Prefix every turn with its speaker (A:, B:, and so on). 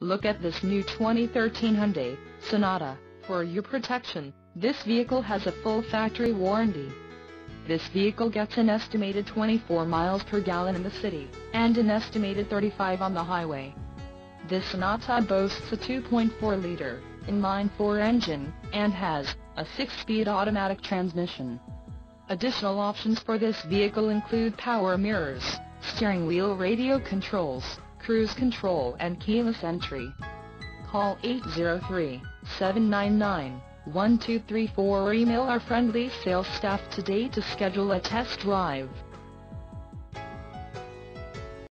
A: Look at this new 2013 Hyundai Sonata. For your protection, this vehicle has a full factory warranty. This vehicle gets an estimated 24 miles per gallon in the city, and an estimated 35 on the highway. This Sonata boasts a 2.4-liter, inline-four engine, and has a 6-speed automatic transmission. Additional options for this vehicle include power mirrors, steering wheel radio controls, cruise control and keyless entry. Call 803-799-1234 or email our friendly sales staff today to schedule a test drive.